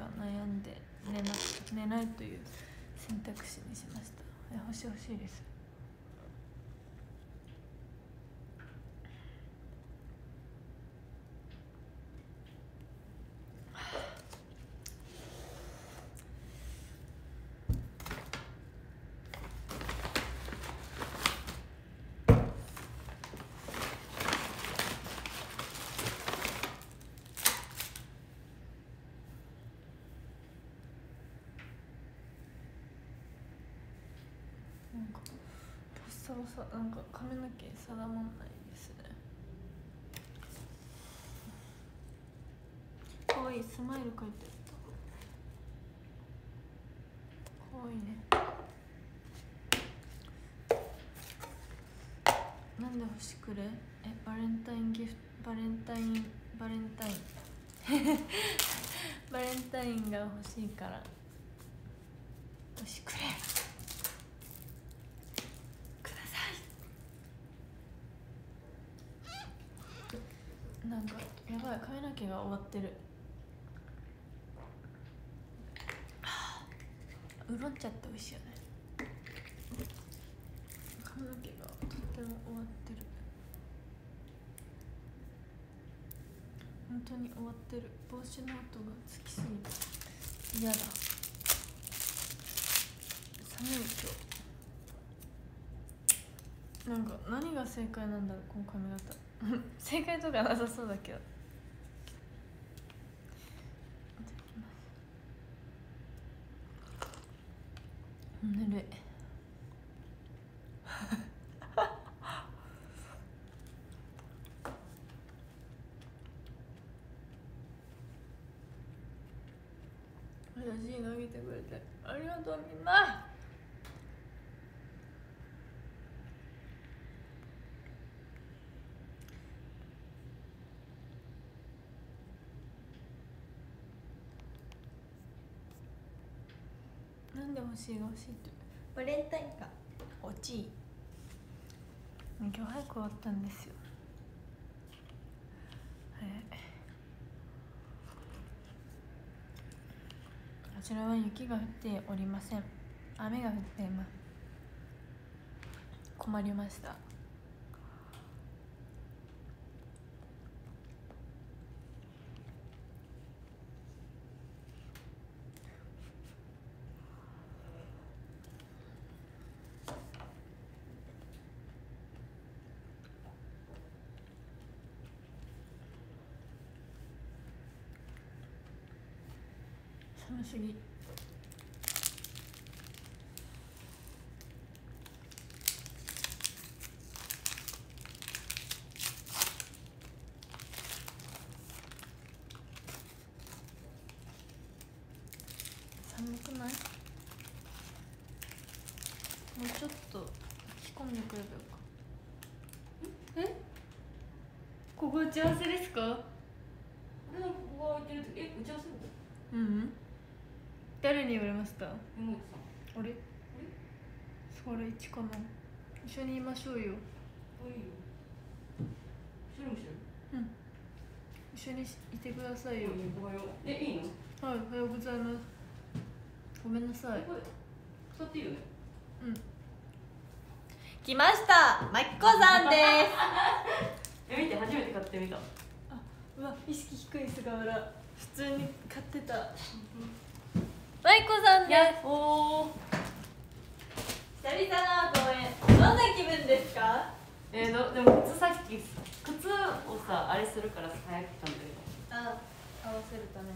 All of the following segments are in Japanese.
か悩んで寝な寝ないという選択肢にしました。え星欲しいですなんかボッサボサなんか髪の毛定まんないですね。かわいいスマイル描いてあったかわいいね。なんで星くれ？えバレンタインギフトバレンタインバレンタイン。バレンタイン が欲しいから。星くれくださいなんかやばい髪の毛が終わってる。はあ。うろんちゃって美味しいよね。髪の毛がとっても終わってる。本当に終わってる。帽子の音がつきすぎて。嫌だ。寒い今日。なんか何が正解なんだろうこの髪型。正解とかなさそうだけどいただきますぬるい優しい投げてくれてありがとうみんななんで欲しいが欲しいって。バレンタインか。落ちい。今日早く終わったんですよ。はい。こちらは雪が降っておりません。雨が降っています困りました寒すぎ寒くない？もうちょっと着込んでくればよかえ？ここ打ち合わせですかここが空いてる時え打ち合わせうん誰に言われました。あれ？それ一かな。一緒にいましょうよ。うん。一緒にいてくださいよ。おはよう。えいいの？はいおはようございます。ごめんなさい。座っていいよね？うん。来ました。まきこさんです。え見て初めて買ってみた。うわ意識低い菅原。普通に買ってた。まいこさんですやっほー。久々の公演。どんな気分ですか？えー、どでも靴さっき靴をさあれするからさ早く来たんだけどあ合わせるため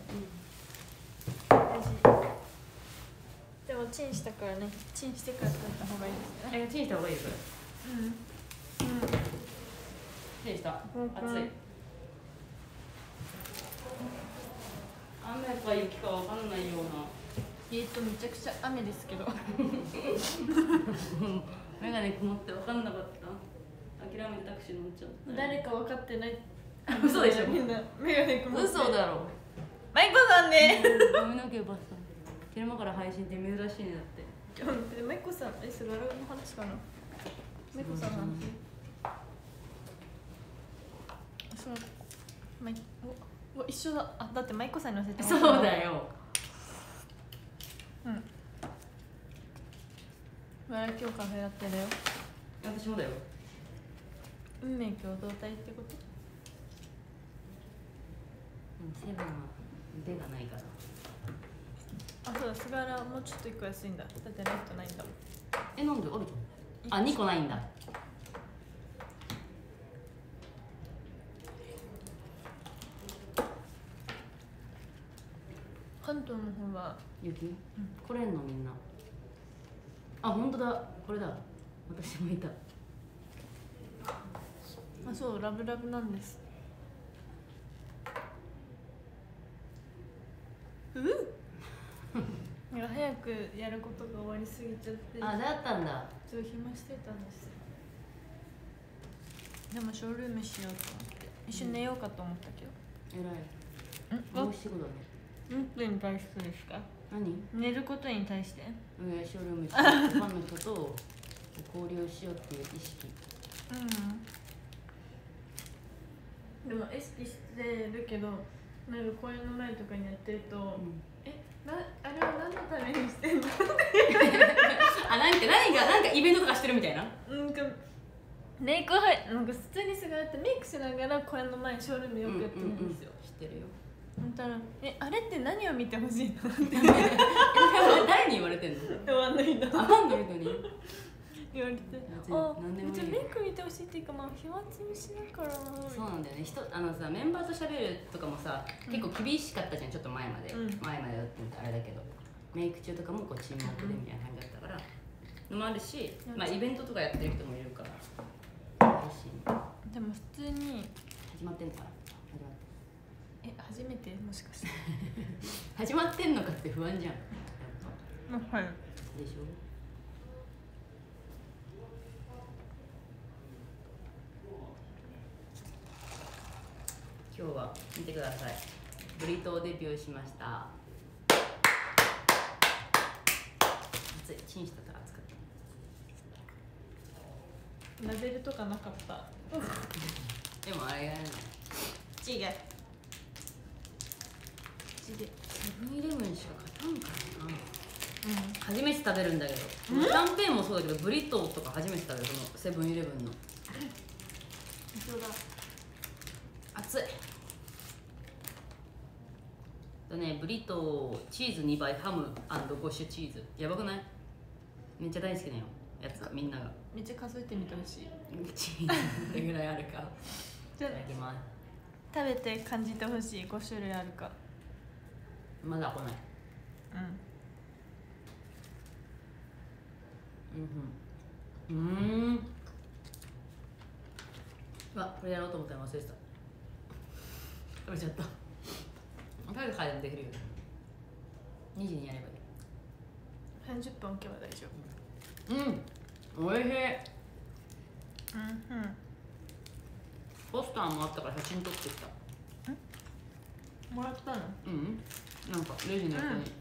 大事。でもチンしたからね。チンしてから食べた方がいいですね。えチンした方がいいそれ。うん。うん。チンした。うん熱い。雨か雪かわかんないようなえっとめちゃくちゃ雨ですけど。眼鏡曇って分かんなかった。諦めてタクシー乗っちゃった誰か分かってない。嘘でしょ？みんなメガネ曇って。嘘だろ。マイコさんね。髪の毛バッサ昼間から配信って珍しいねだって。ちょっと待ってマイコさんえそれあれの話かな？マイコさんの話。そう。マイお一緒だ。あだってマイコさんに乗せてそうだよまだ今日カフェやってるよ。私もだよ。運命共同体ってこと？うん。セブンは腕がないから。あそうだ菅原もうちょっと1個安いんだ。だってライトないんだもん。えなんであるじゃんあ二2個ないんだ。関東の方は雪、これんのみんな。あ本当だ。これだ。私もいた。あそうラブラブなんです。うなんか早くやることが終わりすぎちゃって。あだったんだ。ちょっと暇してたんです。よでもショールームしようと思って。一緒に寝ようかと思ったけど。偉い。ん。もう仕事だね。うん。とに対してですか？何？寝ることに対して？うんショールームしてファンの人と交流しようっていう意識。うん。でも意識してるけどなんか公園の前とかにやってると、うん。えなあれは何のためにしてんの？あなんか何がなんかイベントとかしてるみたいな？なんかメイクはいなんか普通にすがってメイクしながら公園の前ショールームよくやってるんですよ、知ってるよほん。たらえあれって何を見てほしいの？って。誰に言われてんの？言わないんだあファンの人に？言われて。あじゃあメイク見てほしいっていうかまあ暇つぶしだから。そうなんだよね。人あのさメンバーと喋るとかもさ結構厳しかったじゃんちょっと前まで、うん。前までだってあれだけど。メイク中とかもこう沈黙でみたいな感じだったから。のもあるし、まあ、イベントとかやってる人もいるから。嬉しい。でも普通に。始まってんのかな？初めてもしかして。始まってんのかって不安じゃん。やっぱはい。でしょ？今日は見てください。ブリトーデビューしました。熱い。チンしたから熱かっラベルとかなかった。た でもあれやるの。違うちでセブンイレブンしか勝たんからな。うん。初めて食べるんだけど。キャンペーンもそうだけどブリトーとか初めて食べるこのセブンイレブンの。一緒だ熱い。とねブリトーチーズ2倍ハム5種チーズ。やばくない？めっちゃ大好きなよやつみんなが。めっちゃ数えてみてほしい。チーズどれぐらいあるか。いただきます。食べて感じてほしい5種類あるかまだ来ない。うん。うん。うんうわこれやろうと思ったら忘れてた。食べちゃった。食べる回でもできるよ2時にやればいい。30分置けば大丈うん。おいしい。夫うん。ポスターもあったから写真撮ってきた。うん？もらったの？うんなんかレジの横に、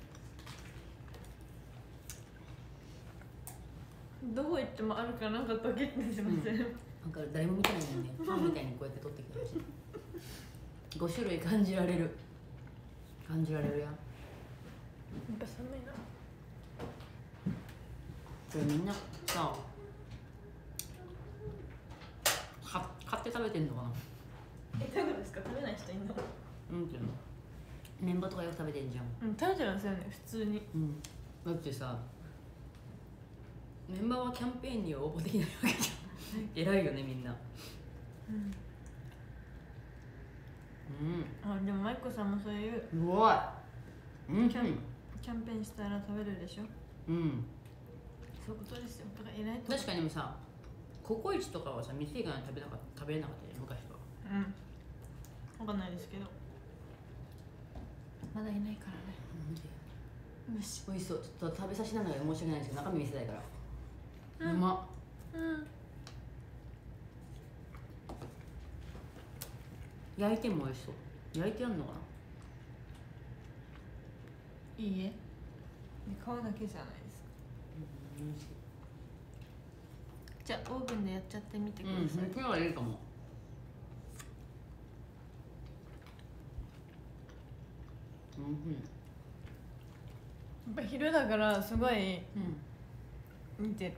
どこ行ってもあるかなかったっけってしません、なん。か誰も見てないのにね。ファンみたいにこうやって撮ってきてほしい5種類感じられる。感じられるやん。やっぱ寒いな。これみんなさか買って食べてんのかな？えどういうことですか？食べない人いんの？うんっていうの？メンバーとかよく食べてんじゃん。うん食べてますよね普通に。うん。だってさメンバーはキャンペーンには応募できないわけじゃん。偉いよねみんな。うん。うあでも舞子さんもそういうんうごい。うん。キャンキャンペーンしたら食べるでしょ？うん。そういうことですよ。だから偉いと確かにでもさココイチとかはさ店以外に食べなかった食べれなかったじゃん昔は。うん。分かんないですけどまだいないからね。よし美味しそう。ちょっと食べさせながら申し訳ないんですけど中身見せたいから、ううんまっ。うん。焼いても美味しそう。焼いてやんのかな？いいえ。皮だけじゃないですか。うんじゃあオーブンでやっちゃってみてくだうん、さい、それはいいかもうんやっぱ昼だからすごいうん。見てる。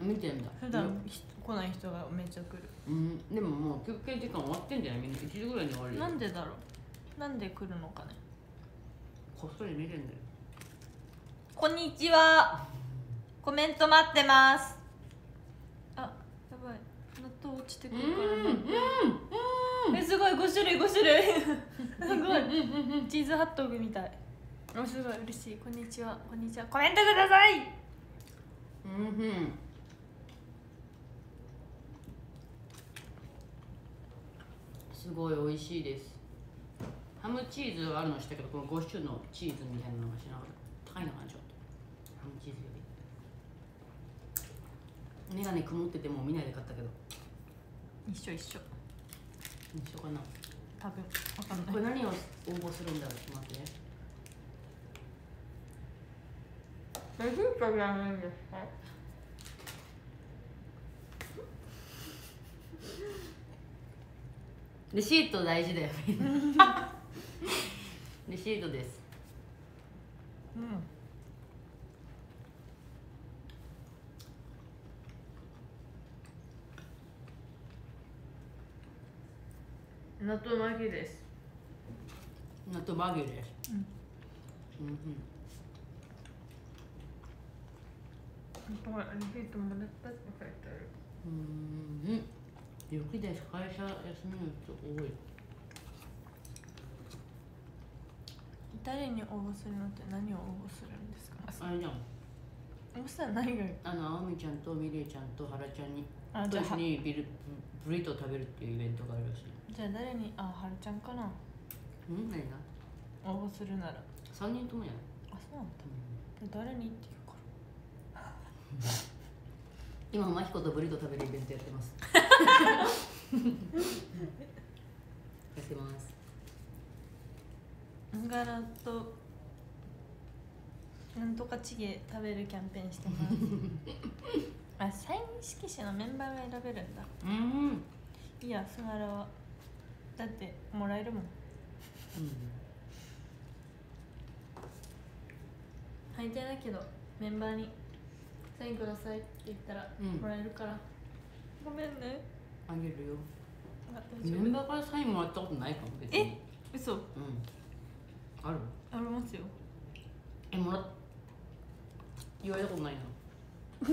見てんだ。普段ひ来ない人がめっちゃ来る。うん。でももう休憩時間終わってんじゃない？みんな1時ぐらいに終わるよ。なんでだろう？なんで来るのかね？こっそり見てんだよ。こんにちは。コメント待ってます。あやばい。納豆落ちてくるから。ねえすごい5種類5種類。すごい。チーズハットグみたい。あすごい嬉しい。こんにちは。こんにちは。コメントください。うんうん。すごい美味しいです。ハムチーズはあるのしたけどこの5種のチーズみたいなのがしなかった。高いのかなちょっと。ハムチーズより。眼鏡曇っててもう見ないで買ったけど。一緒一緒一緒かな。多分。わかんこない。れ何を応募するんだろうちょっと待ってね。レシートじゃないんですか？レシート大事だよ レシートです。うん納豆巻きです。納豆バーギュです。うん。うんうん。うん翌です会社休みの人多い。誰に応募するのって何を応募するんですか？あれじゃん。応募したら何があの青みちゃんとミレイちゃんとハラちゃんに。あにビルブブリトー食べるっていうイベントがあるらしい。じゃあ誰に？あはるちゃんかな。うん何が。応募するなら。3人ともや。あそうなんだ。で誰にっていうか。ら 今マヒコとブリトー食べるイベントやってます。やってます。ガラとなんとかチゲ食べるキャンペーンしてます あサイン色紙のメンバーが選べるんだ。うん。いいや菅原はだってもらえるもん。最低だけどメンバーにサインくださいって言ったらうん。もらえるから、ごめんね。あげるよ。メンバーからサインもらったことないかも別に。嘘。うん。ある？ありますよ。えもらっ言われたことないな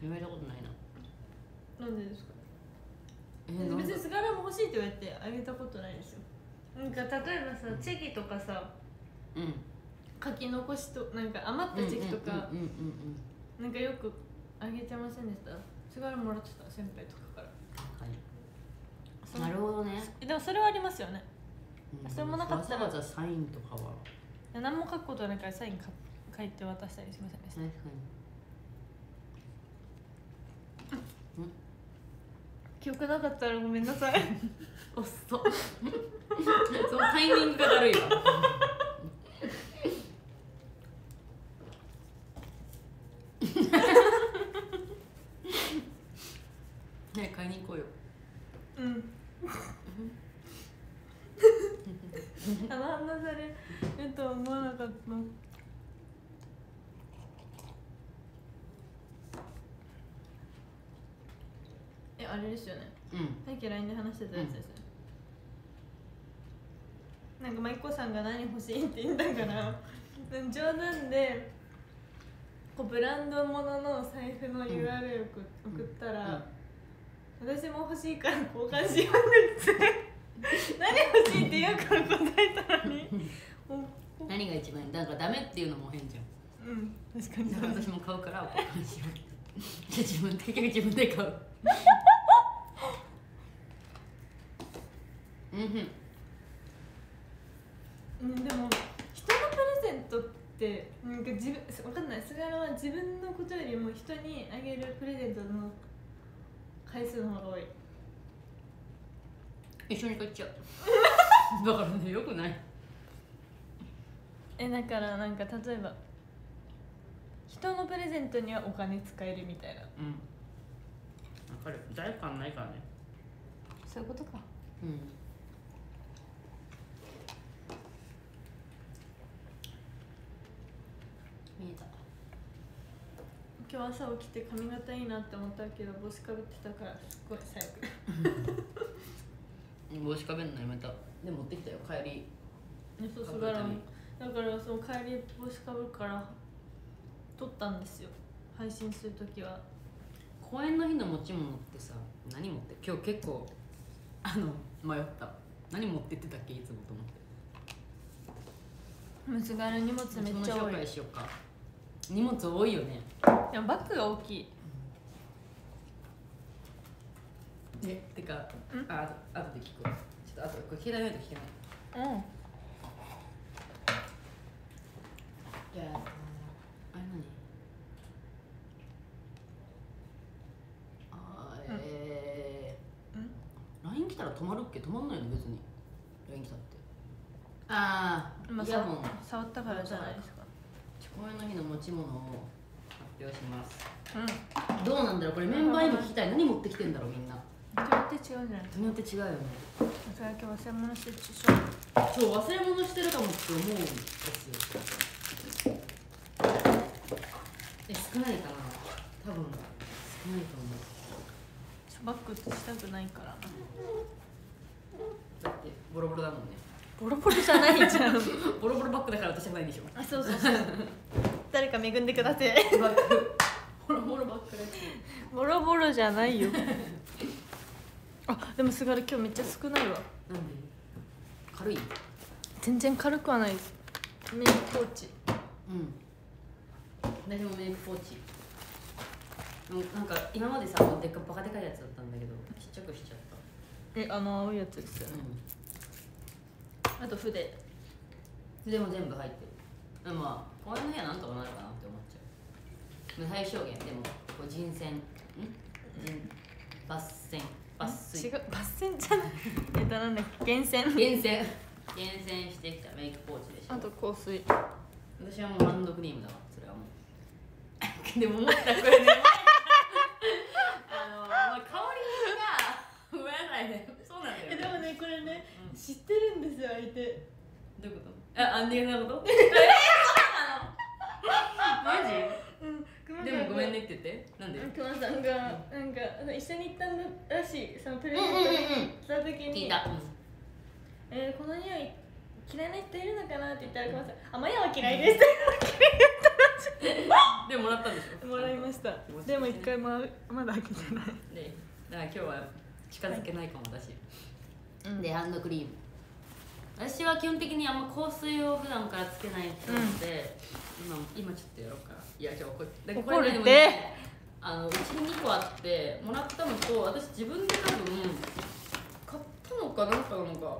言われたことないな。なんでですか？別に菅原も欲しいって言われてあげたことないですよ。なんか例えばさチェキとかさうん。書き残しとなんか余ったチェキとかうんうんうんうんなんかよくあげてませんでした？菅原もらってた先輩とかから。なるほどね、えでもそれはありますよね。うん。それもなかったらサインとかは何も書くことないからサインか書いて渡したりしませんでした。確か記憶なかったらごめんなさい。に おっそ。そのタイミングがだるいわ。ね買いに行こうよ。うん。あの反応されるとは思わなかったえあれですよね。うん。さっき LINE で話してたやつですね、なんか舞子さんが何欲しいって言ったからうん冗談でこうブランドものの財布の URL を送送ったら、私も欲しいから交換しようって何欲しいって言うから答えたのにお何が一番いいなんかダメっていうのも変じゃん。うん。確かに。だから私も買うから交換しようじゃあ 自分結局自分で買う。うんうん、でも人のプレゼントってなんか自分わかんない。菅原は自分のことよりも人にあげるプレゼントの回数の方が多い。一緒に買っちゃう。だからねよくないえだからなんか例えば人のプレゼントにはお金使えるみたいな。うん。わかる。罪悪感ないからね。そういうことか。うん。見えた。今日朝起きて髪型いいなって思ったけど帽子かぶってたからすっごい最悪。帽子かべんのやめた。で持ってきたよ。帰り。そうかぶるためにだからその帰り帽子かぶるから撮ったんですよ。配信するときは。公園の日の持ち物ってさ何持って今日結構あの迷った。何持ってってたっけいつもと思って。むずがる荷物めっちゃ多い紹介しようか。荷物多いよね。でもバッグが大きい。えてかん？ああとで聞くわ。ちょっとあとこれ携帯ないと聞けない。うんじゃああれ何？あーえー、LINE 来たら止まるっけ？止まんないの別に。LINE 来たって。ああ今イヤホン。触ったからじゃないですか。公園の日の持ち物を発表します。うん。どうなんだろう？これメンバーにも聞きたい。何持ってきてんだろうみんな。人によって違うんじゃない人によって違うよね。それ忘れ物してるでしょそう忘れ物してるかもって思うんですよえ少ないかな。多分少ないと思う。バッグしたくないから。だってボロボロだもんね。ボロボロじゃないじゃん。ボロボロバッグだから私じゃないでしょ。あそうそうそう誰か恵んでください。ボロボロバッグだしボロボロじゃないよ。あでもすがる今日めっちゃ少ないわ。なんで？軽い？全然軽くはない。ですメイクポーチ。うん私もメイクポーチ。うんなんか今までさもうでっかバカでかいやつだったんだけどちっちゃくしちゃった。えあの青いやつですよね。あと筆。うんでも全部入ってる。まあ公園の部屋なんとかなるかなって思っちゃう。最小限。でもこう人選。ん？人抜線。抜粋。違う。抜線じゃない。えっとなんだっけ？厳選厳選厳選してきた。メイクポーチでしょ。あと香水。私はもうハンドクリームだわでも思ったこれねあの、まあ、香りがごめんなさいねそうなんだよ、えでもねこれね、うん。知ってるんですよ相手。どういうこと？あアンディーなこと？マジ？うん熊でもごめんねって言って。なんで？熊さんがなんか一緒に行ったんだらしい。そのプレうんうんゼントに。うん来た時に。聞いた、えー、この匂い嫌いな人いるのかなって言ったら熊さん「あマヤは嫌いです」でももらったんでしょ？もらいました。でも一回もまだ開けてない。でだから今日は近づけないかも私、うん。でハンドクリーム。私は基本的にあんま香水を普段からつけない人なので、今今ちょっとやろうかな。いや今日これで怒るって？これねでもねあのうちに2個あってもらったのと私自分で多分買ったのかなんかなのか。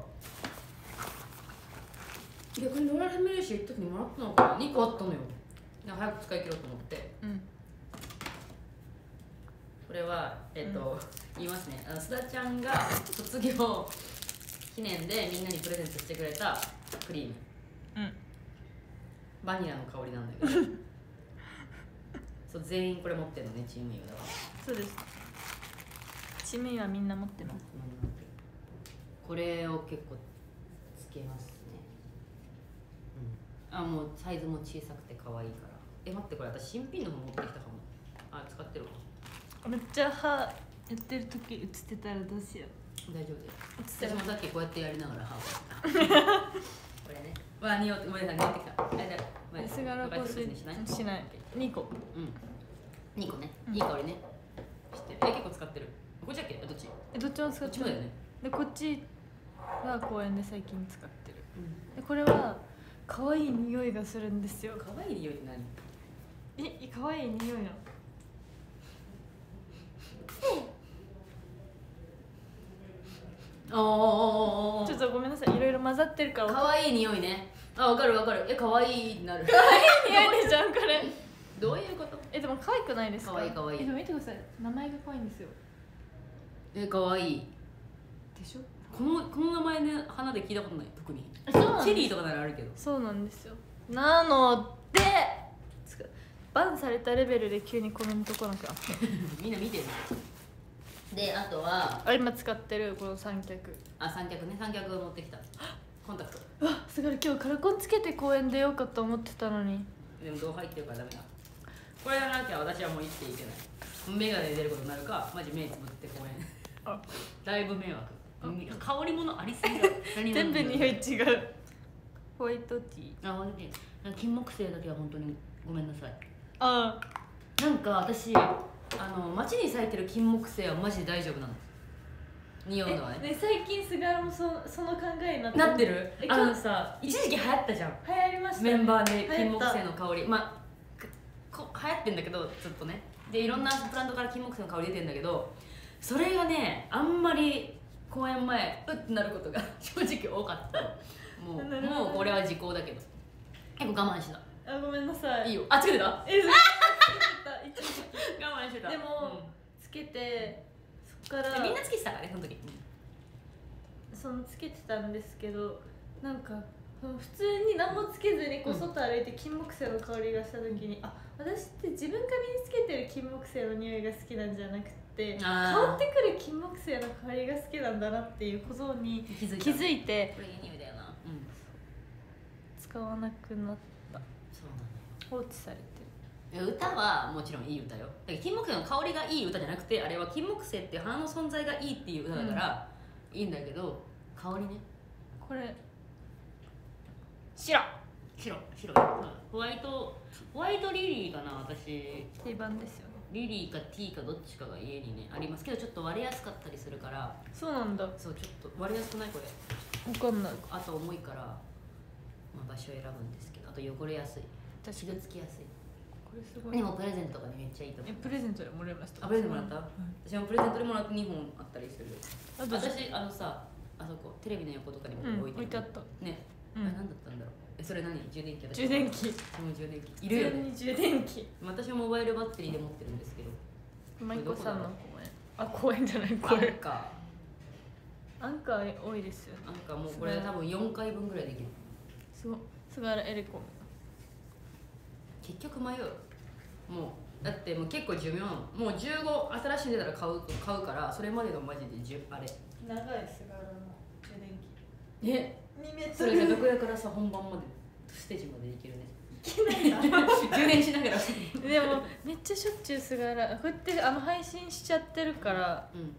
逆にローラルメルシー行った時にもらったのかな。2個あったのよ。で早く使い切ろうと思って。うん。これはえっと、言いますね。あの須田ちゃんが卒業記念でみんなにプレゼントしてくれたクリーム。うん。バニラの香りなんだけど。そう全員これ持ってるのねチームユーだから。そうです。チームはみんな持ってます。これを結構つけますね。うん。あもうサイズも小さくて可愛いからえ待ってこれ私新品の方持ってきたかも。あ使ってるわ。めっちゃ歯やってる時映ってたらどうしよう。大丈夫です私もさっきこうやってやりながら歯を。これね。わあ匂ってごめんなさい匂ってきた。あじゃあすがる香水にしない。しない2個。うん。2個ね。うん。いい香りね。知ってる。え結構使ってる。こっちだっけ？どっち？えどっちも使ってちもだよね。でこっちは公園で最近使ってる。でこれは可愛い匂いがするんですよ。可愛い匂いって何？え可愛い匂いなの？ああちょっとごめんなさい。いろいろ混ざってるから。可愛い匂いね。あわかるわかる。え可愛いになる。匂いでじゃんこれ。どういうこと？えでも可愛くないですか？可愛い可愛い。えでも見てください。名前が可愛いんですよ。え可愛い。でしょ？このこの名前ね花で聞いたことない。特に。えそうチェリーとかならあるけど。そうなんですよ。なのでバンされたレベルで急にコメント来なきゃ。みんな見てるであとはあ今使ってるこの三脚。あ三脚ね。三脚を持ってきた。コンタクト。うわすごい。今日カラコンつけて公園出ようかと思ってたのに。でも銅入ってるからダメだ。これがなきゃ私はもう生きていけない。眼鏡出ることになるかマジ目つぶって公園。あ。だいぶ迷惑。香り物ありすぎだ何 全部匂い違う。ホワイトティー。あ本当に金木犀だけは本当にごめんなさいあなんか私あの街に咲いてる金木犀はマジで大丈夫なの。匂うのはね。ね最近菅原もそその考えになってなってる。えあのさ一時期流行ったじゃん。流行りましたね。メンバーで金木犀の香り。まあこ流行ってんだけどずっとね。でいろんなブランドから金木犀の香り出てんだけどそれがねあんまり公演前うってなることが 正直多かったもうもうこれは時効だけど。結構我慢してたあごめんなさい。いいよ。あつけてた？え 我慢してた。でもつけてそっから。うんみんなつけてたからねその時。そのつけてたんですけどなんか普通に何もつけずにこううん外歩いて金木犀の香りがした時に、あ私って自分が身につけてる金木犀の匂いが好きなんじゃなくて香ってくる金木犀の香りが好きなんだなっていうことに気づいてこれいい匂いだよな。うん。使わなくなったそうなの放置されていや歌はもちろんいい歌よ。だから金木犀の香りがいい歌じゃなくてあれは金木犀っていう花の存在がいいっていう歌だから、いいんだけど香りね。るこれ。白。白。白。ホワイトホワイトリリーかな私。定番ですよね。リリーかティーかどっちかが家にねありますけどちょっと割れやすかったりするから。そうなんだ。そうちょっと割れやすくないこれ。分かんない。あと重いから、まあ、場所を選ぶんですけどあと汚れやすい確かに。傷つきやすい。これすごい。でもプレゼントとかにめっちゃいいと思う。えプレゼントでもらいました？あプレゼントもらった？はい私もプレゼントでもらって2本あったりする。あと私あのさあそこテレビの横とかにもうん置いてる、置いてあった。ね、うん。あれ何だったんだろう？えそれ何？充電器私充電器。その充電器。いるよね。充電器。私もモバイルバッテリーで持ってるんですけど。舞子さんのこ公園あ公園じゃないアこれ。ンカアンカー多いですよね。ーアンカーもうこれ多分4回分ぐらいできる。すごい。菅原エレコ結局迷う。もうだってもう結構寿命もう15新しいの出たら買う買うからそれまでのマジで10あれ。長い菅原の充電え？器2メーそれが楽屋からさ本番までステージまで行けるね。いけない。ん だ充電しながら。でもめっちゃしょっちゅう菅原こうやってあの配信しちゃってるから。うんうんうん。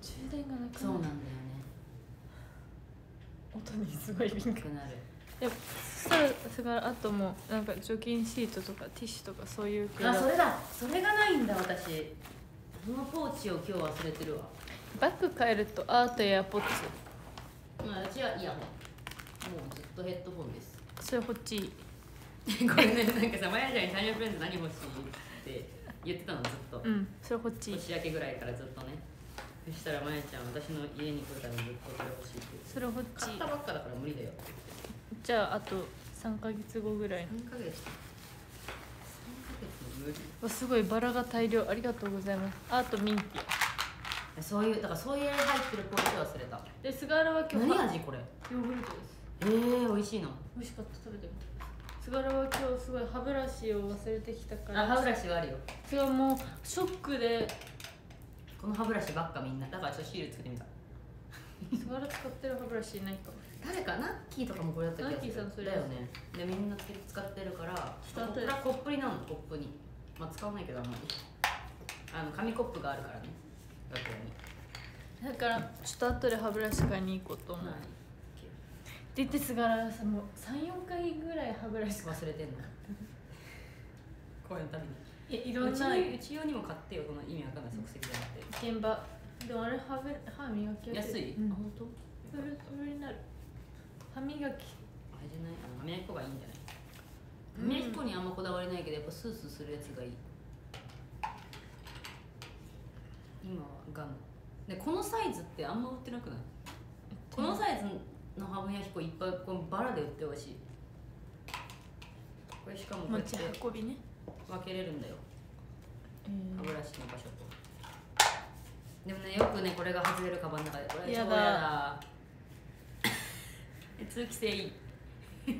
充電がなくそうなんだなるよね。音にすごい敏感。なくなる。でもそしたらあともうなんか除菌シートとかティッシュとかそういう系。あそれだ。それがないんだ私。そのポーチを今日忘れてるわ。バッグ変えるとアートエアポッツ。まあ私はイヤホンもうずっとヘッドホンです。それ欲しい。これねなんかさマヤちゃんに誕生日プレゼント何欲しいって言ってたのずっと。うんそれ欲しい。年明けぐらいからずっとね。そしたらマヤちゃん私の家に来るためにずっとこれ欲しいって言ってそれ欲し買っいたばっかだから無理だよってじゃああと3ヶ月後ぐらいの。言って3ヶ月。3ヶ月無理。わすごいバラが大量。ありがとうございます。あとミンティそういうだからそういう入ってるポーチ忘れた。で菅原は今日何味これ？ヨーグルトです。えー、美味しいの。美味しかった食べてみて。菅原は今日すごい歯ブラシを忘れてきたから。あ歯ブラシはあるよ。それはもうショックで。この歯ブラシばっかみんな。だからちょっとシールつけてみた。菅原使ってる歯ブラシいないかも誰かナッキーとかもこれだった気がする。ナッキーさんそれ。だよね。でみんな使ってるからちょっと後でこれはコップになるのコップに。まあ使わないけどあんまり。あの紙コップがあるからね。楽屋にだからちょっと後で歯ブラシ買いに行こうと思う、はい。って言って菅原がさもう34回ぐらい歯ブラシ忘れてんの？こういうのために。いやいろんうちなにうち用にも買ってよその意味わかんない即席じゃなくて現場。でもあれ歯ブ歯磨きやす安い、うんあ本当？フルフルになる歯磨きあれじゃないあのアメリカがいいんじゃない？アうん。メリカにあんまこだわりないけどやっぱスースーするやつがいい。今はガム。でこのサイズってあんま売ってなくない？このサイズの歯ブラシ粉いっぱいこのバラで売ってほしい。これしかもこうやっ持てち運びね、分けれるんだよ。え歯ブラシの場所と。でもねよくねこれが外れるカバンの中でこれ超やだ通気性いい。通気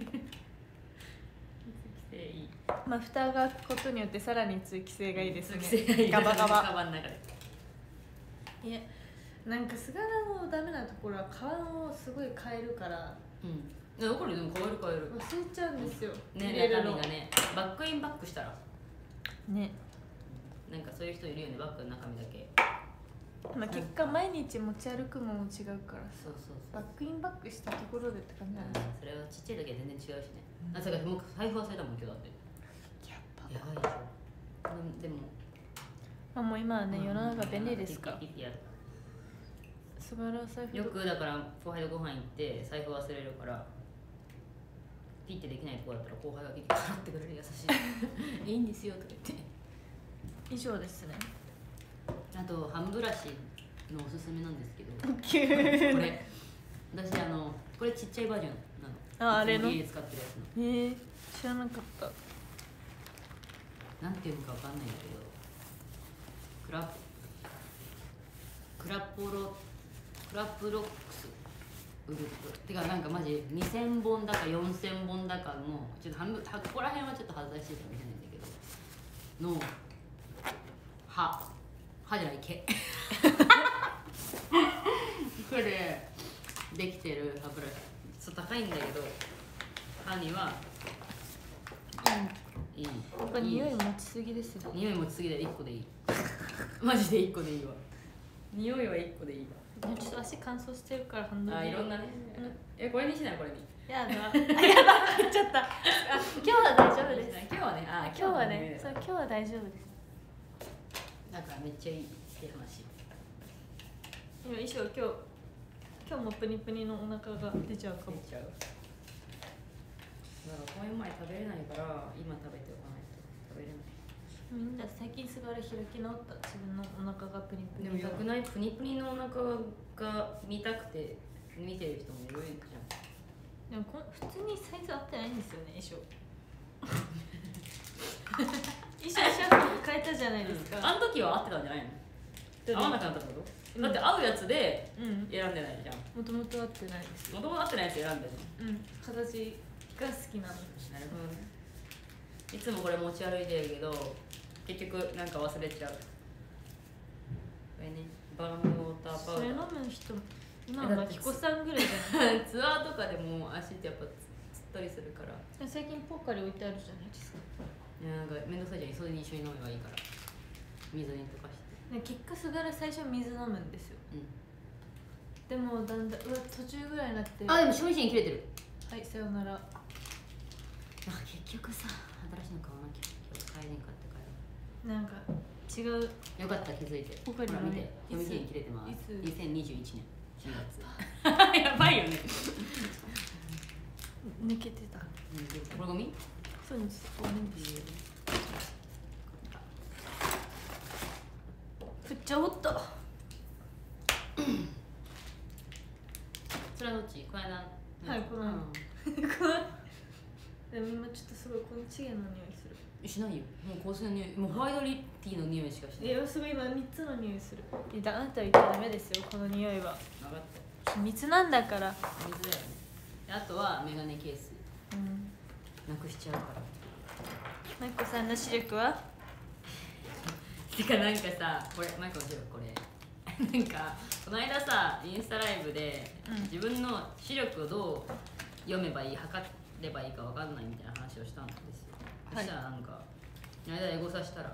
性いい。ーまあ蓋が開くことによってさらに通気性がいいですね。通気性がいい。ガバガバ。カバンの中で。いやなんか菅原のダメなところは皮をすごい変えるから。うん。いやこれでも変える変える。忘れちゃうんですよ。入ね中身がね。バックインバックしたら。ね。なんかそういう人いるよねバッグの中身だけまあ結果毎日持ち歩くもんも違うからさ。そうそうそう。バックインバックしたところでって感じなんですそれはちっちゃい時は全然違うしね、あそれからもう財布忘れたもん今日だって。やっぱ。やばいでしょうんでも。まあもう今はね世の中便利ですから。らしい。よくだから後輩とご飯行って財布忘れるからピッてできないとこだったら後輩が結局払ってくれる優しい。いいんですよとか言って。以上ですねあとハンブラシのおすすめなんですけど。急これ私あのこれちっちゃいバージョンなの。ああれの？家で使ってるやつの。えー、知らなかった。なんていうのかわかんないんだけど。クラクラポロクラプロックス。ウルプてかなんかマジ2000本だか4000本だかのちょっと半分ここら辺はちょっと恥ずかしいかもしれないんだけど。の歯歯じゃない毛。これでできてる歯ブラシ。ちょっと高いんだけど歯にはいい。やっぱ匂い持ちすぎですよ。匂いも次で1個でいい。マジで1個でいいわ。匂いは1個でいいちょっと足乾燥してるからハンドルわあいろんなね。えこれにしないこれに。やだ。あやば言っちゃったあ今日は大丈夫です。今日はね。あ今日はね。そう今日は大丈夫ですだからめっちゃいいって話。今衣装今日今日もプニプニのお腹が出ちゃうかも。出ちゃう。だから公演前食べれないから今食べておかないと食べれない。みんな最近すがら開き直った自分のお腹がプニプニでもよくないプニプニのお腹が見たくて見てる人もいるじゃん。でもこ普通にサイズ合ってないんですよね衣装 衣装シャツ変えたじゃないですか、あの時は合ってたんじゃないの？合わなくなったってこと？だって合うやつでうん。選んでないじゃん。もともと合ってないですもともと合ってないやつ選んでるうん。形が好きなのなるほどね。いつもこれ持ち歩いてるけど結局なんか忘れちゃう。これねバームウォーターパそれ飲ウダーむ人今はマキコさんぐらいじゃない？ツアーとかでも足ってやっぱつつったりするから。最近ポッカリ置いてあるじゃないですかなんか面倒くさいじゃん。それに一緒に飲めばいいから。水に溶かして。で結果すがら最初水飲むんですよ。うん。でもだんだんうわ途中ぐらいになって。あでも消費に切れてる。はいさよなら。あ結局さ新しいの買わなきゃ。今日買えねえかって買なんか違う。えよかった気づいて。ほら見て。いつ読み切れてます。いつ？2021年4月やばいよね。抜けてた。これゴミ？そうですごめんです振っちゃおっとそれはどっち？この間はいこの。間 でも今ちょっとすごいこのチゲの匂いする。うんしないよ。もう香水の匂いもうホワイトリティの匂いしかしない。いやすごい今3つの匂いする。いやあなたは言っちゃダメですよこの匂いは。分かった。秘密なんだから。水だよね。であとはメガネケース。うんなくしちゃうから。マイコさんの視力は？てかなんかさこれマイクの後ろこれ。なんかこの間さインスタライブで、うん。自分の視力をどう読めばいい測ればいいかわかんないみたいな話をしたんですよ、はい。そしたらなんかこの間エゴサしたら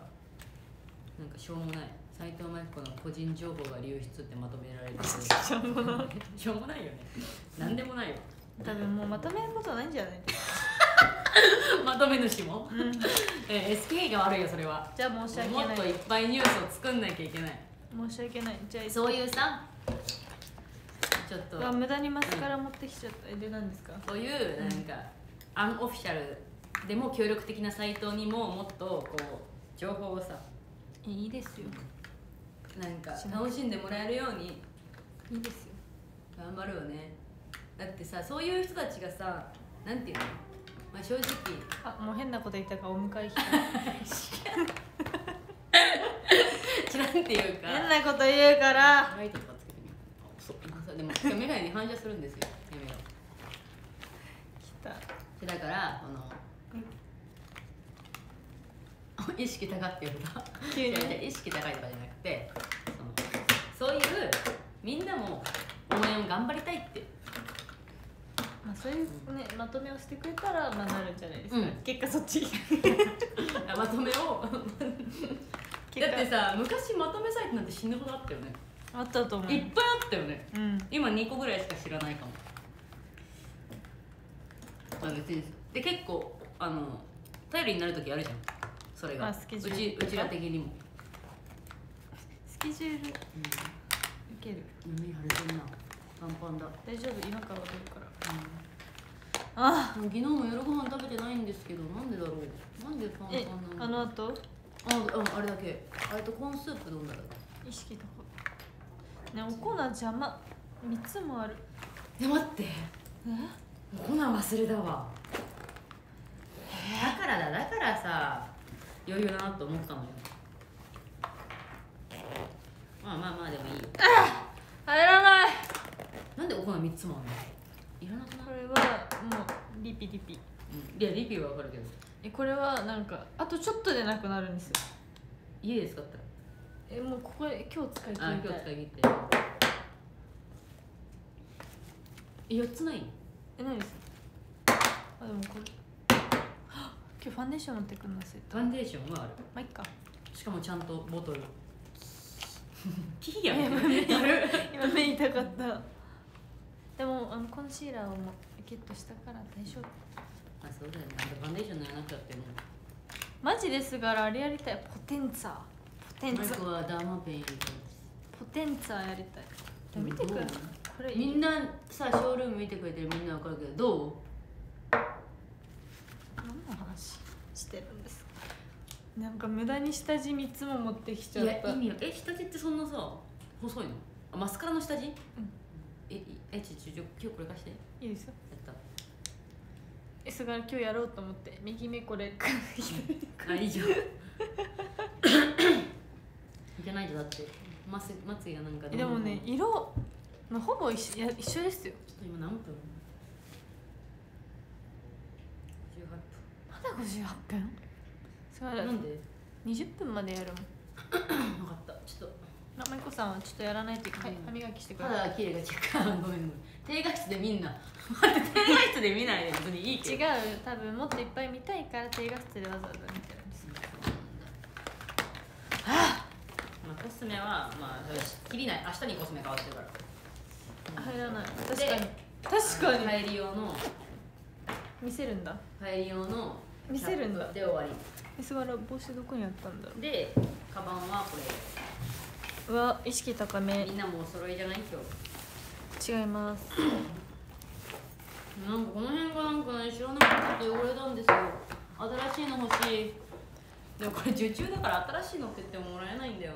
なんかしょうもない斎藤真由子の個人情報が流出ってまとめられてる しょうもない。しょうもないよね。なんでもないよ。多分もうまとめることないんじゃない？まとめ主も、うん。え SK が悪いよそれは。じゃあ申し訳もっないといっぱいニュースを作んなきゃいけない。申し訳ない。じゃあそういうさちょっと。無駄にマスカラ持ってきちゃった。えで何ですか？そういうなんか、アンオフィシャルでも協力的なサイトにももっとこう情報をさ。いいですよ。なんか楽しんでもらえるように。いいですよ。頑張るよね。だってさそういう人たちがさなんていうの、まあ、正直。あもう変なこと言ったからお迎え来な んていうか。た変なこと言うから。ライトとかつけてみよう。そう。でもメガネに反射するんですよ。夢が来た。でだからこの意識高っていうか。急に？意識高いとかじゃなくてそういうみんなも応援を頑張りたいってまあそそういうねまとめをしてくれたらまあなるんじゃないですか、うん。結果そっち。まとめを。だってさ昔まとめサイトなんて死ぬほどあったよね。あったと思う。いっぱいあったよね。うん。今2個ぐらいしか知らないかも。まあ別に。で結構あの頼りになる時あるじゃん。それが、まあスケジュールうちうちら的にも、スケジュール。受ける。うん、耳腫れてんな。パンパンだ、大丈夫？今から踊るからあ。うん、昨日も夜ご飯食べてないんですけどなんでだろう。なんでパンパえンなのあの後？あうんあれだけ。あれとコーンスープ飲んだら意識高ねお粉邪魔。三つもある。え待って。え？粉忘れたわ。だからだだからさ余裕だなと思ったのよ。まあまあまあでもいいよ。入らない。なんでお粉3つもあんの？いらなくな。いこれはもうリピリピ。うん。いやリピはわかるけど。えこれはなんかあとちょっとでなくなるんですよ。家で使ったえもうここで今日使い切らありたい今日使い切って。え4つない？え何です。あでもこれ。は っ今日ファンデーション持ってくんの忘ファンデーションはある。まあいっか。しかもちゃんとボトル。キーやえめやる今目痛かったあのコンシーラーをもゲットしたから大丈夫。あそうだよね。あんたファンデーション塗らなくたってもマジですからあれやりたい。ポテンツ。ァーポテンツ。ァーポテンツァーやりたい。見てくださいこれみんなさショールーム見てくれてるみんなわかるけどどう？何の話してるんですかなんか無駄に下地3つも持ってきちゃいった。や意味はえ下地ってそんなさ細いの？あマスカラの下地、えいえちょちょちょ今日これ貸して。やいいですよ。った。えすがら今日やろうと思って。右目これ。あ以上。いけないとだって。まつまつげがなんかえでもね色まあほぼ一緒。いや一緒ですよ。ちょっと今何分？まだ58分それ18分？なんで？20分までやるもん分かった。ちょっとあまいこさんはちょっとやらないといけない、うん歯磨きしてください。肌綺麗が違うごめんごめん低画質で見んな。待って低画質で見ないで別にいいけ違どう多分もっといっぱい見たいから低画質でわざわざ見てるんですよ。まあ、コスメはまあ切りない。明日にコスメ変わってるから。入らない。確でかに。確かに。帰り用の。見せるんだ。帰り用の見せるんだ。で終わえすがら帽子どこにあったんだろりでカバンはこううわ意識高れめ。みんなもうお揃いじゃない？今日。違います。なんかこの辺がなんかね知らなかった汚れたんですよ。新しいの欲しい。でもこれ受注だから新しいのって言ってももらえないんだよ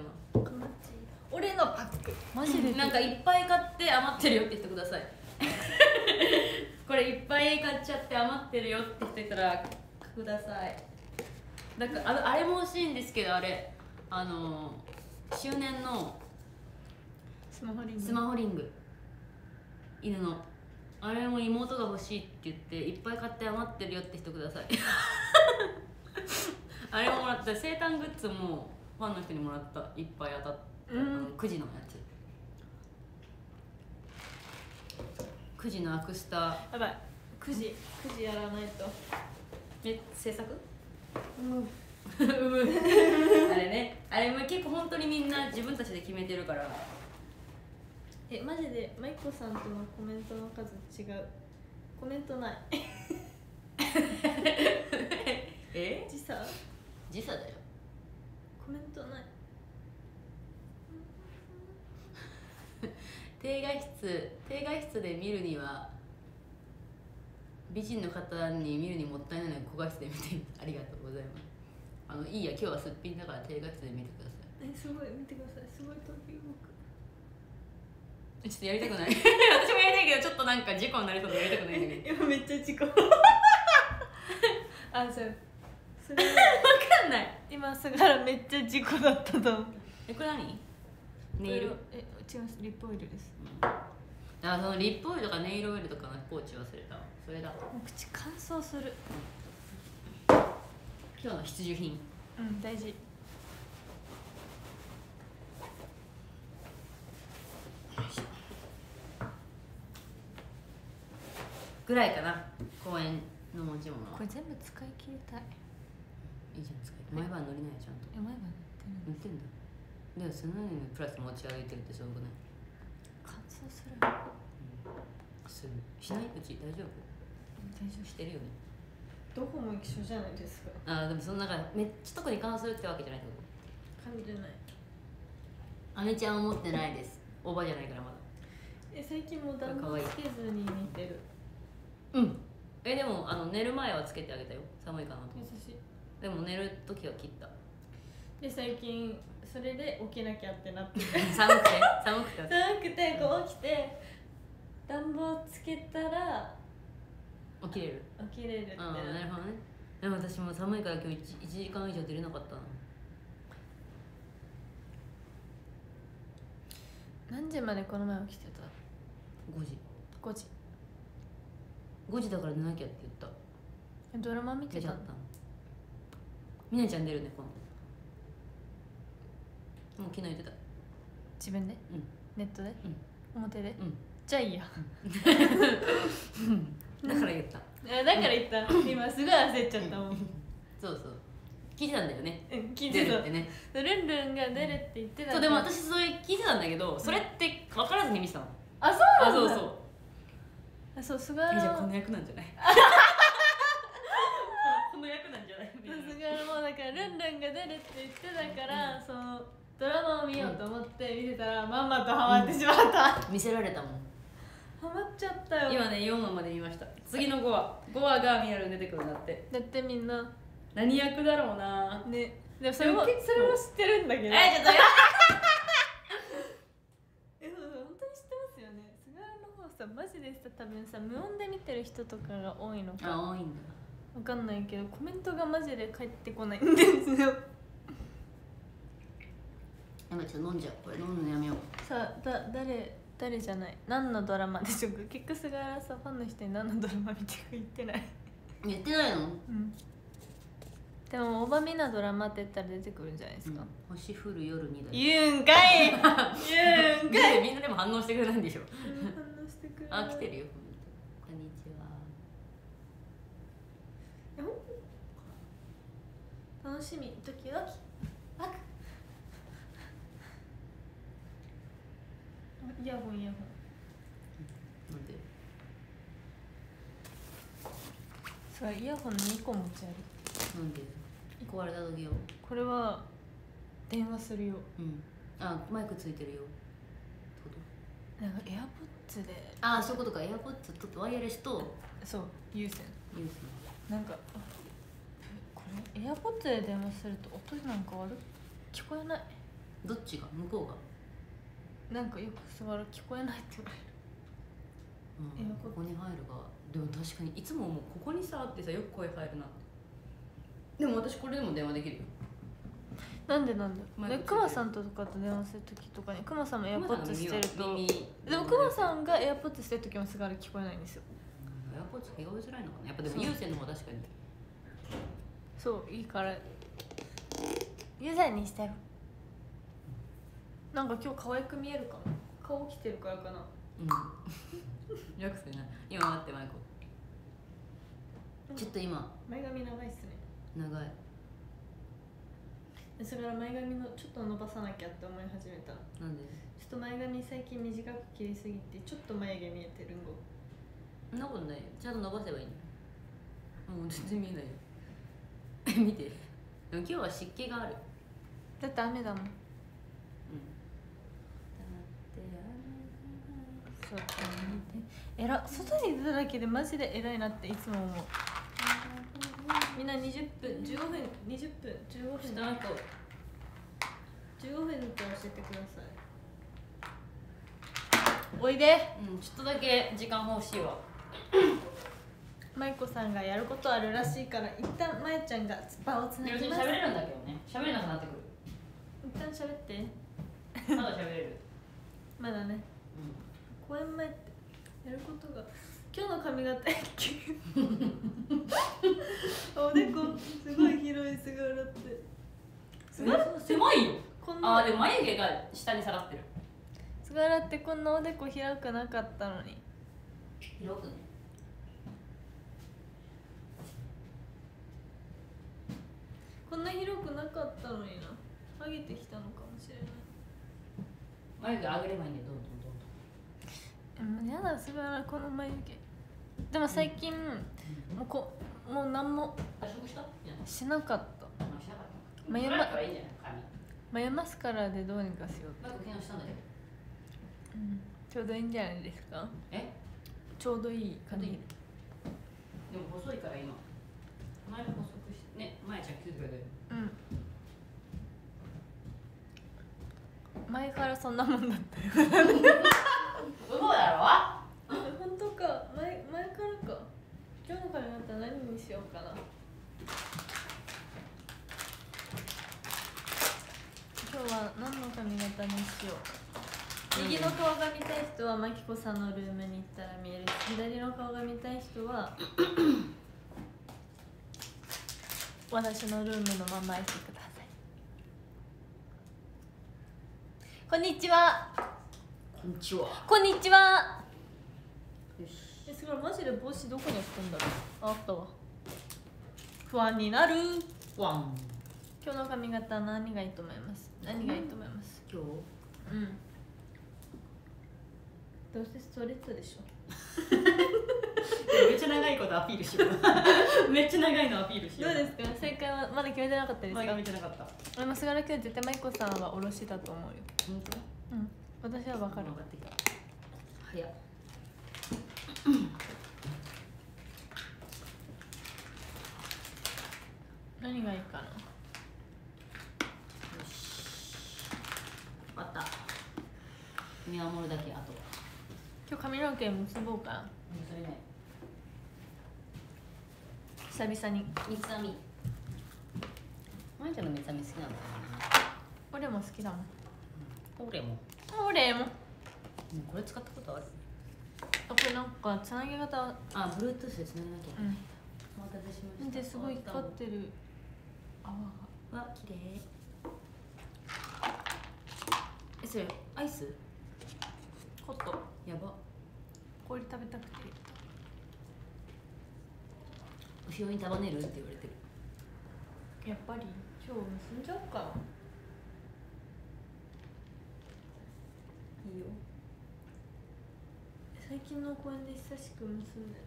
俺のパックマジで。ななんかいっぱい買って余ってるよって言ってください。これいっぱい買っちゃって余ってるよって人いたらください。なんかあれも欲しいんですけどあれ。あの周年のスマホリング。スマホリング。犬の。あれも妹が欲しいって言っていっぱい買って余ってるよって人ください。あれももらった。生誕グッズもファンの人にもらった。いっぱい当たった、うん。あの9時のやつ。9時のアクスタ。やばい。9時9時やらないと。え制作？うんあれね。あれも結構本当にみんな自分たちで決めてるから。えマジでマイコさんとのコメントの数違う。コメントない。え？時差？時差だよ。コメントない。低画質低画質で見るには美人の方に見るにもったいないので高画質で見てありがとうございますあのいいや今日はすっぴんだから低画質で見てくださえすごい見てください。すごい飛び動く。いちょっとやりたくない？私もやりたいけどちょっとなんか事故になりそうでやりたくないんだけど。今めっちゃ事故 あじゃあそれ分かんない。今すがらめっちゃ事故だったと思う。えこれ何？ネイル？え違います。リップオイルです。だからそのリップオイルとかネイルオイルとかのポーチ忘れたわ。それだ。口乾燥する今日の必需品。うん大事。ぐらいかな。公園の持ち物は。これ全部使い切りたい。いいじゃん使い毎晩乗りないちゃんと。え前歯塗ってる乗ってんだ。でもそののにプラス持ち歩いてるってすごくない乾燥する。する。しないうち大丈夫？大丈してるよね。夫どこも一緒じゃないですか。あーでもその中めっちゃ特に乾燥するってわけじゃないってこ感じない。とアメちゃんは持ってないです。おばじゃないからまだ。え最近もう暖房つけずに寝てる。うん。えでもあの寝る前はつけてあげたよ。寒いかなと優しい。でも寝る時は切った。で最近それで起きなきゃってなって 寒くて？寒くて？寒くてこう起きて暖房つけたら起きれる。起きれるって。ああなるほどね。でも私も寒いから今日 1, 1時間以上出れなかったな何時までこの前起きてた？5時。5時。5時だから寝なきゃって言った。えドラマ見てた？の。みなちゃん出るね今度。もう昨日言ってた。自分で？うん。ネットで、表で、うん。じゃあいいや だから言った。えだから言った。今すごい焦っちゃったもん、うん、そうそう。聞いてたんだよね。聞いてた。出るってね。ルンルンが出るって言ってたそうでも私それ聞いてたんだけどそれって分からずに見てたの。あそうあなんだ。そうそう。あそう菅えじゃあ原もこの役なんじゃない？この役なんじゃない？みたいな菅原もだからルンルンが出るって言ってたから、そのドラマを見ようと思って見てたら、まんまとハマってしまった、ハ見せられたもんマっちゃったよ。今ね4話まで見ました。次の5話。5話がミヤルン出てくるんだって。だってみんな。何役だろうな。ね。でもそれもそれも知ってるんだけど。えちょっとや え本当に知ってますよね。菅原の方さマジでさ多分さ無音で見てる人とかが多いのか。あ多いんだ。わかんないけどコメントがマジで返ってこない。んですよやばいちょっと飲んじゃう。これ飲むのやめよう。さあだ誰誰じゃない。何のドラマでしょうか。結局菅原さファンの人に何のドラマ見てるか言ってない。言ってないの？うん。でも大場美奈ドラマって言ったら出てくるんじゃないですか、星降る夜にだよ。言うんかい！言うんかい！で みんなでも反応してくれないんでしょ。反応してくれないあ来てるよ。こんにちは。楽しみ。ドキドキワクイヤホンイヤホン。なんでそれイヤホン2個持ち歩いなんで？壊れた時よこれは電話するようん。あマイクついてるよってこと？なんかエアポッツで。あそういうことか。エアポッツとワイヤレスとそう有線。ユースなんかあこれエアポッツで電話すると音なんか悪聞こえない。のどっちが？向こうが？なんかよく座る聞こえないって言われる。うんここに入るがでも確かにいつももう。ここにさあってさよく声入るな。でも私これでも電話できるよ。なんでなんだ？マイクついてる。えクマさんとかと電話する時とかにクマさんもエアポッツしてると。耳。でもクマさんがエアポッツしてる時もすがる聞こえないんですよ。エアポッツ拾いづらいのかな。やっぱでも有線の方が確かに。そういいから。ユーザーにしてるなんか今日可愛く見えるかな顔起きてるからかな。うん。よくするな今待ってマイコちょっと今。前髪長いっすね。長い。それから前髪のちょっと伸ばさなきゃって思い始めた。ちょなんで？っと前髪最近短く切りすぎてちょっと眉毛見えてるんご。そんなことないよ。ちゃんと伸ばせばいいの。もう全然見えないよ。見て。でも今日は湿気がある。だって雨だもんうんそうえら外に出ただけでマジで偉いなっていつも思う。みんな20分15分20分15ちょっ分となんか15分って教えてください。おいで。うんちょっとだけ時間欲しいわ。舞子さんがやることあるらしいから一旦まえちゃんが場をつなぎます。別に喋れるんだけどね。喋れなくなってくる。一旦喋って。まだ喋れる。まだね公まいってやることが今日の髪型やっけ おでこすごい広いすごいって。すごい狭いよああでも眉毛が下に下がってる。すごいってこんなおでこ開くなかったのに。広くね。こんな広くなかったのにな。上げてきたのかもしれない。眉毛上げればいいねどんどん。もうやだすごいなこの眉毛でも最近、もうこもう何もしなかった。眉眉毛はいいんじゃない髪眉マスカラでどうにかしようと、なんか昨日したんだけど。うん、ちょうどいいんじゃないですか？え？ちょうどいい感じ。でも細いから今。前も細くしてね前ちゃん気づいてくれてるうん。前からそんなもんだったよ そうだろ？本当か。前前からか。今日の髪型何にしようかな。今日は何の髪型にしよう右の顔が見たい人はまきこさんのルームに行ったら見えるし左の顔が見たい人は 私のルームのまま行ってください。こんにちはこんにちは。こんにちは。よしえすごい。マジで帽子どこに置くんだろう。ああったわ。不安になる。ワン今日の髪型何がいいと思います？何がいいと思います？今日？うん。どうせストレートでしょ。めっちゃ長いことアピールしよう。めっちゃ長いのアピールしよう。どうですか？正解はまだ決めてなかったですか？前見てなかった。でも菅原今日絶対マイコさんはおろしだと思うよ。本当？うん私は分かる。分かってきた早っ。何がいいかな？よし。終わった。見守るだけあとは。今日髪の毛結ぼうか？なそれね久々に。三つ編み。まいちゃんの三つ編み好きなんだよ俺も好きだもん。ね俺もも俺もうこれ使ったことある？あこれなんかつなげ方はあ Bluetooth でつなげなきゃ、うん。お待たせしました。ですごい光ってる。泡が。わ綺麗。えそれアイス？ホット。やば。氷食べたくて。後ろに束ねる？って言われてる。やっぱり。今日結んじゃおうか。ないいいよ最近の公園で久しく結んで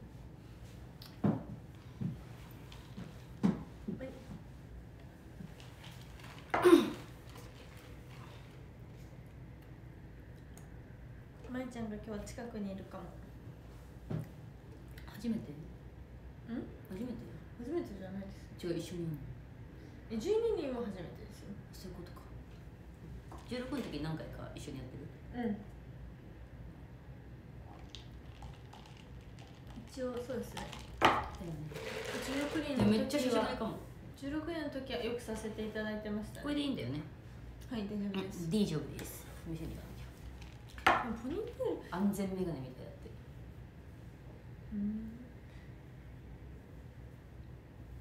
まい。ちゃんが今日は近くにいるかも。初めて？ん？初めて？初めてじゃないです。違う一緒にえ12人も初めてですよ。そういうことか。16の時何回か一緒にやってる？うん一応そうですね。だよ16人ねのめっちゃかも。16人の時はよくさせていただいてましたこれでいいんだよね。はい大丈夫です、大丈夫です。見せていかポニーテール。ゃ安全メガネみたいやって。うん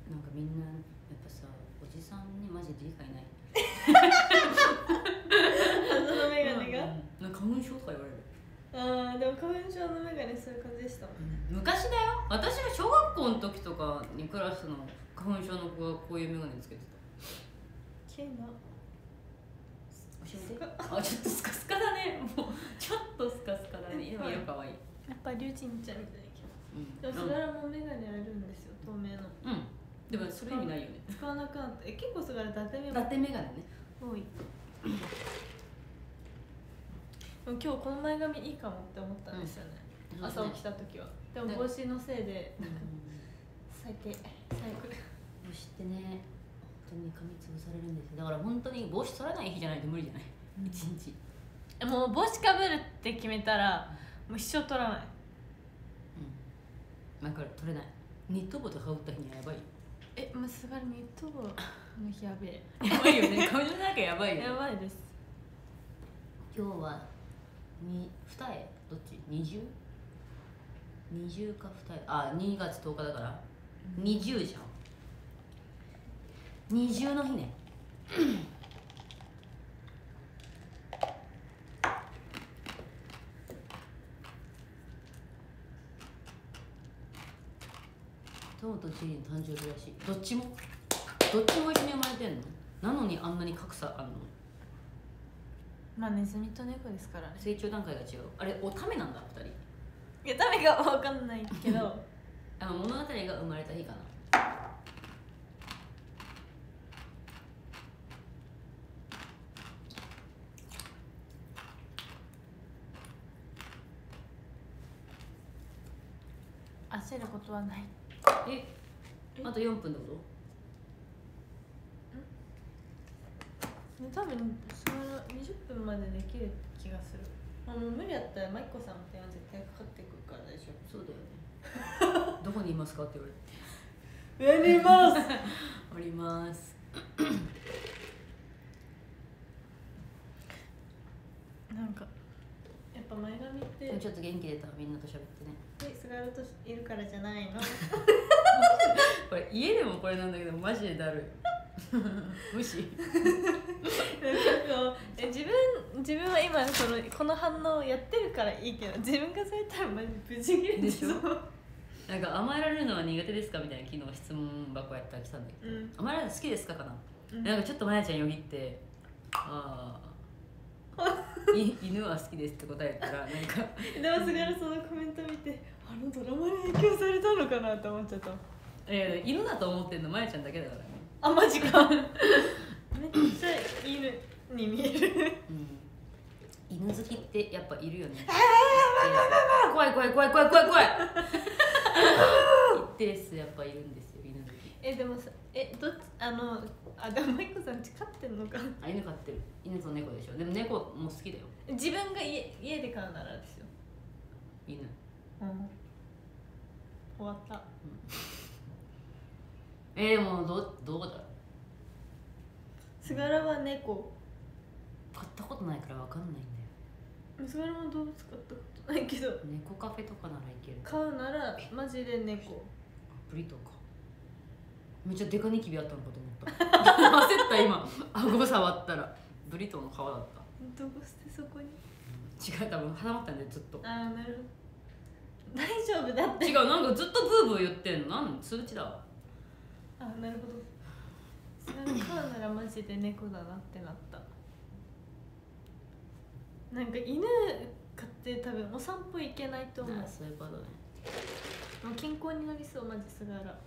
なんかみんなやっぱさおじさんにマジで理解ない。あのメガネが、うん。なんか花粉症とか言われるああでも花粉症のメガネそういう感じでしたもん昔だよ。私が小学校の時とかにクラスの花粉症の子がこういうメガネつけてた。ケイナ教えて。あちょっとスカスカだね。もうちょっとスカスカだね。でも色かわい。い。やっぱりュウジンちゃんみたいうん。でもそれらもメガネあるんですよ透明の。うん。でもそれ意味ないよね。使わなくなった。え結構それ伊達メ伊ガネ。達メガネね。多い 今日この前髪いいかもって思ったんですよね、うん。朝起きた時は。でも帽子のせいで最低。最悪帽子ってね本当に髪潰されるんですよ。だから本当に帽子取らない日じゃないと無理じゃない？一日。えもう帽子かぶるって決めたらもう一生取らない。うん。だから取れない。ニット帽と羽織った日にはやばいよ。えもうすがりニット帽の日やべえ。やばいよね。髪の中やばいよね。やばいです。今日はに二重？どっち？二重？二重か二重？あ2月10日だから。二重じゃん。二重の日ね。トムとジェリーの誕生日らしい。どっちも？どっちも一緒に生まれてんの？なのにあんなに格差あんの？まあネズミと猫ですからね。成長段階が違う。あれおためなんだ二人。いやダメかわかんないけど。あの物語が生まれた日かな。焦ることはない。えあと4分ってこ多分20分までできる気がする。あの無理やったらマイコさんの電話絶対かかってくるから大丈とそうだよね。どこにいますかって言われて。夫やります。おりますなんかやっぱ前髪ってちょっと元気出たみんなと喋ってね。え菅原といるからじゃないの？これ家でもこれなんだけどマジでだるい 無視。なんかこうえ自分自分は今そのこの反応やってるからいいけど自分がされたらマジブチギレでしょ？そうなんか甘えられるのは苦手ですかみたいな昨日質問箱やったら来たんだけど、うん。甘えられるの好きですかかな、うん。なんかちょっとまやちゃんよぎってああ い犬は好きですって答えたらなんか。でも菅原そのコメント見てあのドラマに影響されたのかなって思っちゃった。いや犬だと思ってんのまやちゃんだけだからね、あマジか。めっちゃ犬に見える。うん、犬好きってやっぱいるよね。怖い怖い怖い怖い怖い怖い一定数やっぱいるんですよ犬好き。えでもさえどっちあのあでもマイコさんち飼ってんのか。あ犬飼ってる。犬と猫でしょ。でも猫も好きだよ。自分が家家で飼うならですよ。犬。うん。終わったえー、でもどうどうだ？菅原は猫。買ったことないからわかんないんだよ。菅原も動物飼ったことないけど。猫カフェとかならいける。飼うならマジで猫。ブリトーか。めっちゃデカニキビあったのかと思った。焦った今。顎触ったら。ブリトーの皮だった。どうしてそこに？違う多分挟まったんでずっと。ああなるほど。大丈夫だって。違うなんかずっとブーブー言ってんの。なん通知だわあなるほど。菅原飼うならマジで猫だなってなった。なんか犬飼って多分お散歩行けないと思う。あそういうことね。もう健康になりそうマジ菅原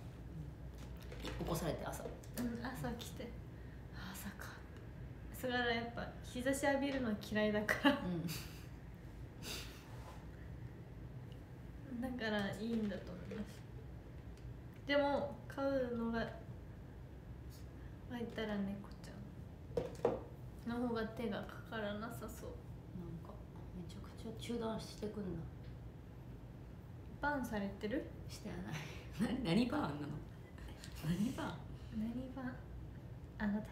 起こされて朝。うん朝来て。あ朝か。菅原やっぱ日差し浴びるの嫌いだから。うん。だからいいんだと思います。でも飼うのが湧いたら猫ちゃんの方が手がかからなさそう。なんかめちゃくちゃ中断してくんな。バンされてる？してはない。何何バーンなの？何バーン？何バン？あなた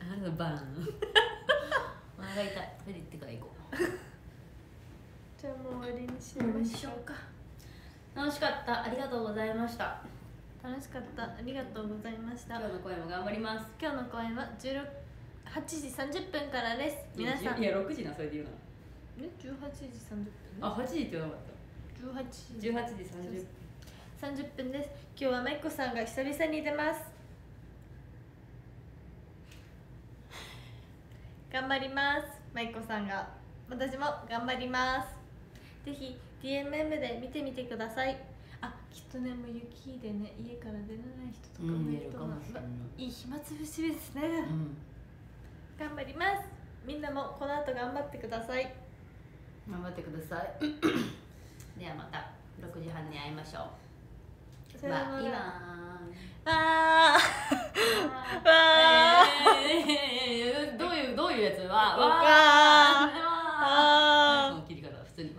あのバーン。お腹痛い。トイレ行ってから行こう。じゃあもう終わりにしましょうか。楽しかった。ありがとうございました楽しかった。ありがとうございました。今日の声も頑張ります。今日の公演は16 8時30分からです。皆さん。いや6時なそれで言うなえ18時30分？あ8時って言わなかっ18た時。18時30 30分。です。今日はまいこさんが久々に出ます。頑張ります。まいこさんが。私も頑張ります。ぜひ DMM で見てみてください。あきっとねもう雪でね家から出れない人とかもいると思う、うん、い。い暇つぶしですね、うん、頑張ります。みんなもこの後頑張ってください。頑張ってください。ではまた6時半に会いましょう。さよなら。ーー。どういうどういうやつ？わわー。あー。切り方普通に。